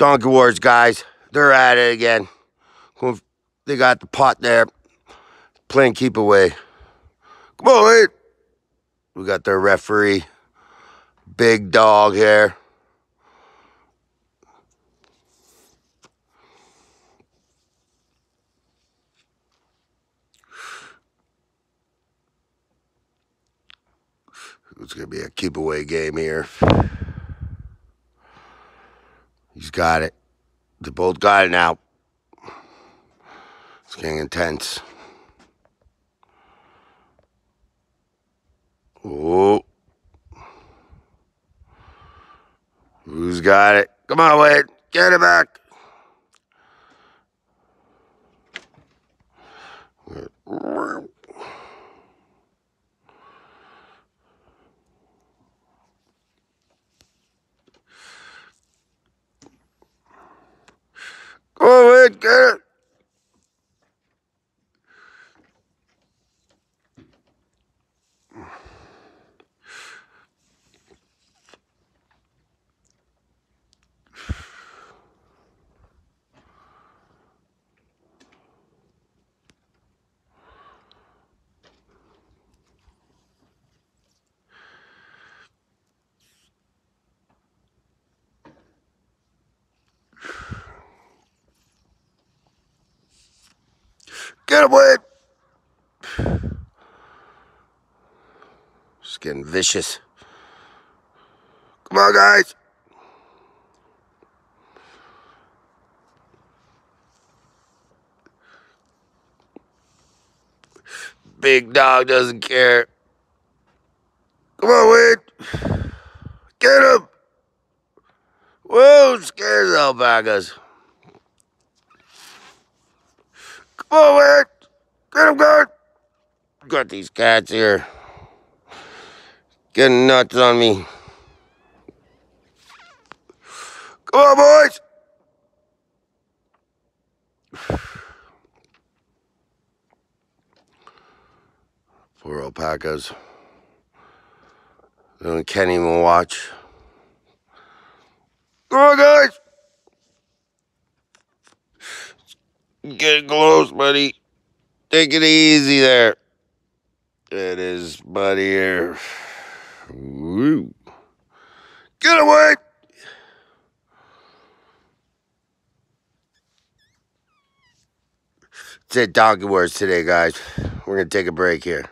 Donkey Wars guys, they're at it again. They got the pot there. Playing keep away. Come on, wait. We got their referee. Big dog here. It's to be a keep away game here. He's got it. They both got it now. It's getting intense. Oh. Who's got it? Come on, Wayne. Get it back. Come on, Wayne. Get it. Get away! Just getting vicious. Come on, guys. Big dog doesn't care. Come on, Wayne. Get him. Whoa, scares alpacas. Oh, on, Wayne. Get him, Garth. Got these cats here. Getting nuts on me. Come on, boys. Poor alpacas. They can't even watch. Come on, guys. Get close, buddy. Take it easy there. It is buddy here. Woo. Get away! It's it, Donkey Wars today, guys. We're going to take a break here.